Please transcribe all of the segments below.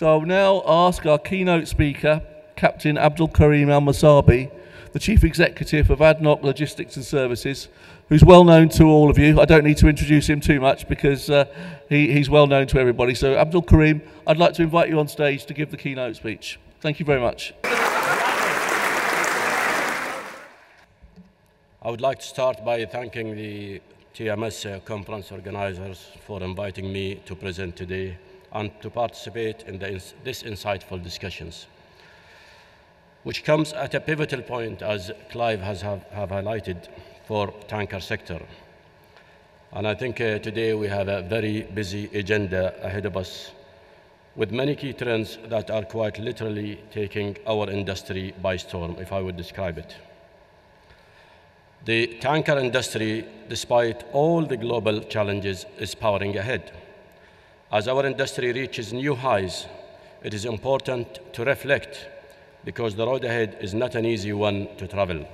So I'll now ask our keynote speaker, Captain Abdulkareem Al Masabi, the Chief Executive of ADNOC Logistics and Services, who's well known to all of you. I don't need to introduce him too much because uh, he, he's well known to everybody. So, Abdulkareem, I'd like to invite you on stage to give the keynote speech. Thank you very much. I would like to start by thanking the TMS uh, conference organizers for inviting me to present today and to participate in this insightful discussions, which comes at a pivotal point, as Clive has have, have highlighted, for tanker sector. And I think uh, today we have a very busy agenda ahead of us with many key trends that are quite literally taking our industry by storm, if I would describe it. The tanker industry, despite all the global challenges, is powering ahead. As our industry reaches new highs, it is important to reflect because the road ahead is not an easy one to travel.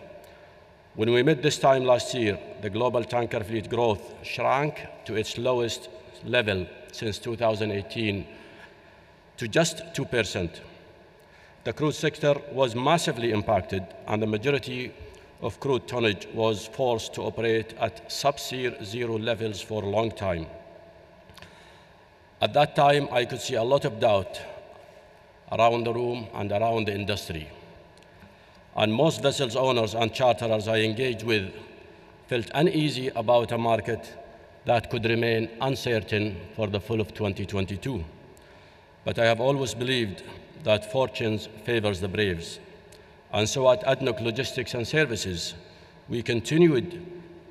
When we met this time last year, the global tanker fleet growth shrank to its lowest level since 2018 to just 2%. The crude sector was massively impacted and the majority of crude tonnage was forced to operate at sub-zero levels for a long time. At that time, I could see a lot of doubt around the room and around the industry. And most vessels owners and charterers I engaged with felt uneasy about a market that could remain uncertain for the full of 2022. But I have always believed that fortune favors the braves. And so at ADNOC Logistics and Services, we continued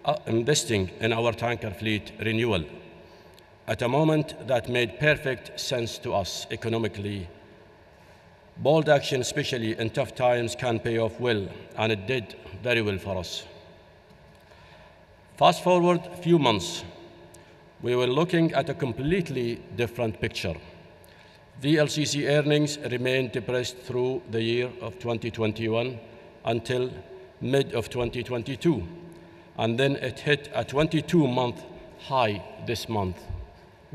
uh, investing in our tanker fleet renewal at a moment that made perfect sense to us economically. Bold action, especially in tough times, can pay off well, and it did very well for us. Fast forward a few months, we were looking at a completely different picture. VLCC earnings remained depressed through the year of 2021 until mid of 2022, and then it hit a 22-month high this month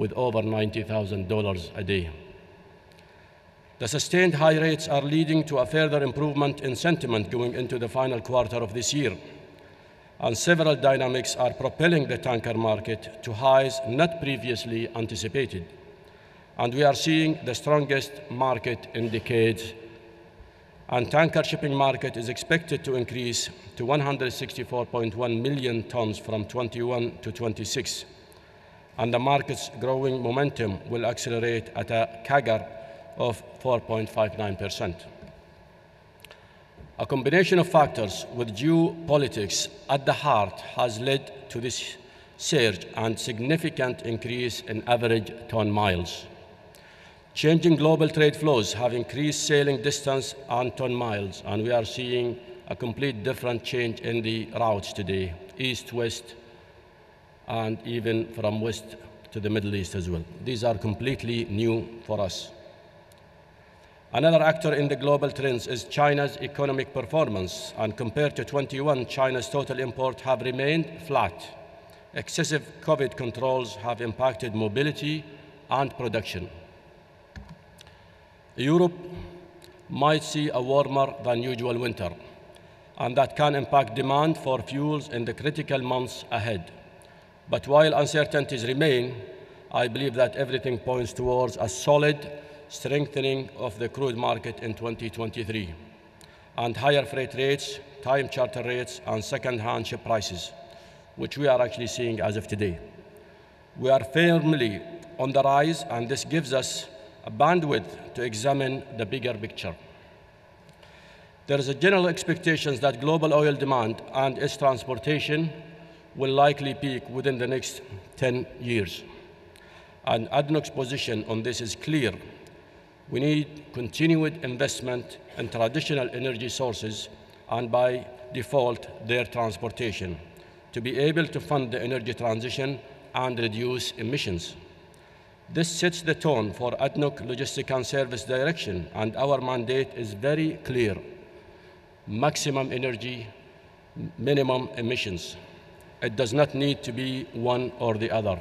with over $90,000 a day. The sustained high rates are leading to a further improvement in sentiment going into the final quarter of this year, and several dynamics are propelling the tanker market to highs not previously anticipated and we are seeing the strongest market in decades. And tanker shipping market is expected to increase to 164.1 million tons from 21 to 26. And the market's growing momentum will accelerate at a CAGR of 4.59%. A combination of factors with geopolitics at the heart has led to this surge and significant increase in average ton miles. Changing global trade flows have increased sailing distance and ton miles, and we are seeing a complete different change in the routes today, east, west, and even from west to the Middle East as well. These are completely new for us. Another actor in the global trends is China's economic performance, and compared to 21, China's total import have remained flat. Excessive COVID controls have impacted mobility and production. Europe might see a warmer than usual winter, and that can impact demand for fuels in the critical months ahead. But while uncertainties remain, I believe that everything points towards a solid strengthening of the crude market in 2023 and higher freight rates, time charter rates, and second-hand ship prices, which we are actually seeing as of today. We are firmly on the rise, and this gives us a bandwidth to examine the bigger picture. There is a general expectation that global oil demand and its transportation will likely peak within the next 10 years. And ADNOC's position on this is clear. We need continued investment in traditional energy sources and by default their transportation to be able to fund the energy transition and reduce emissions. This sets the tone for ADNOC Logistic and Service Direction, and our mandate is very clear. Maximum energy, minimum emissions. It does not need to be one or the other.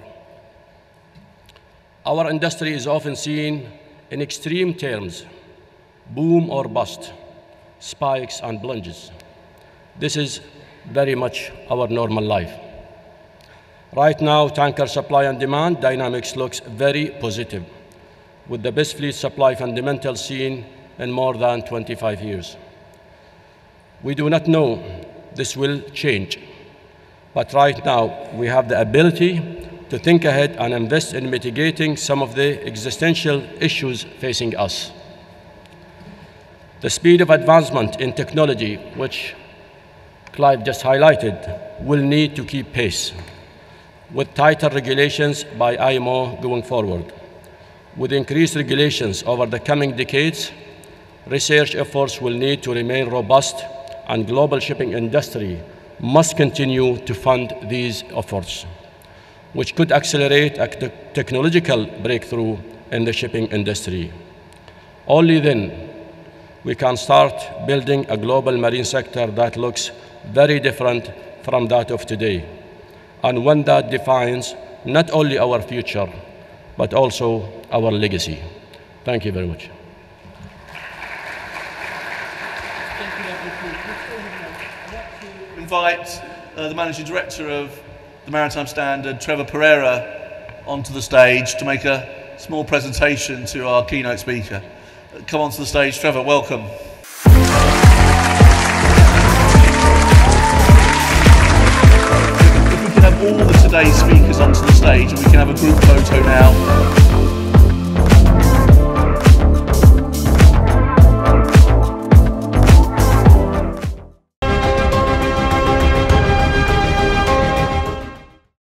Our industry is often seen in extreme terms, boom or bust, spikes and plunges. This is very much our normal life. Right now, tanker supply and demand dynamics looks very positive, with the best fleet supply fundamentals seen in more than 25 years. We do not know this will change, but right now we have the ability to think ahead and invest in mitigating some of the existential issues facing us. The speed of advancement in technology, which Clive just highlighted, will need to keep pace with tighter regulations by IMO going forward. With increased regulations over the coming decades, research efforts will need to remain robust and global shipping industry must continue to fund these efforts, which could accelerate a te technological breakthrough in the shipping industry. Only then we can start building a global marine sector that looks very different from that of today, and one that defines not only our future, but also our legacy. Thank you very much. Invite uh, the Managing Director of the Maritime Standard, Trevor Pereira, onto the stage to make a small presentation to our keynote speaker. Uh, come onto the stage, Trevor, welcome. If we can have all the today's speakers onto the stage and we can have a group photo now